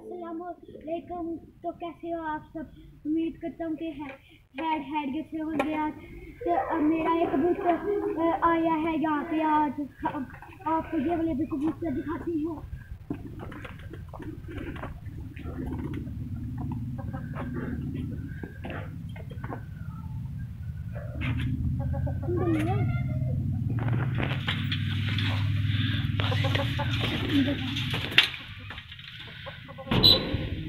السلام علیکم۔ تو کیسے ہو آپ سب؟ امید کرتا ہوں کہ ہیڈ ہیڈ کے سے ہوں گے آج تو میرا یہ کبوتر آیا ہے یہاں پہ آج۔ آپ کو یہ والے بھی کبوتر دکھاتی ہوں۔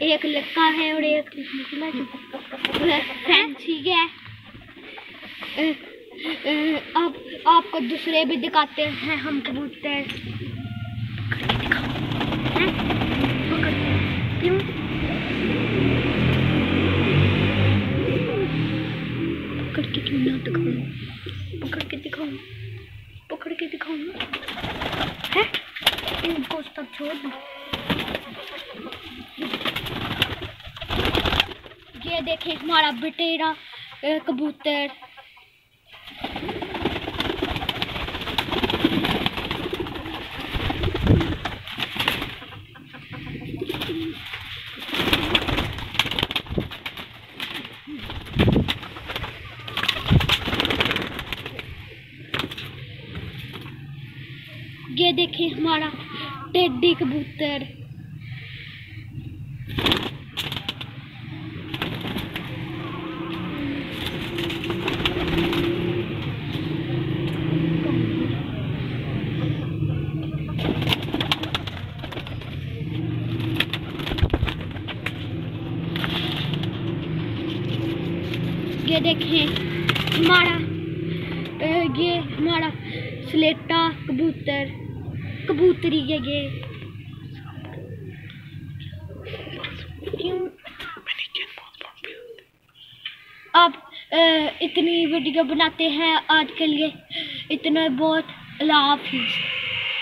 ایک لکا ہے اور ایک ٹھیک ہے۔ اب آپ کو دوسرے بھی دکھاتے ہیں، ہم کبوتر کیوں پکڑ کے تک چھوڑ دوں دیکھیں ہمارا بٹیرا کبوتر۔ یہ دیکھیں ہمارا ٹیڈی کبوتر۔ یہ دیکھیں، ہمارا یہ ہمارا سلیٹا کبوتر، کبوتری یہ یہ۔ آپ اتنی ویڈیو بناتے ہیں، آج کے لیے اتنا بہت اللہ حافظ۔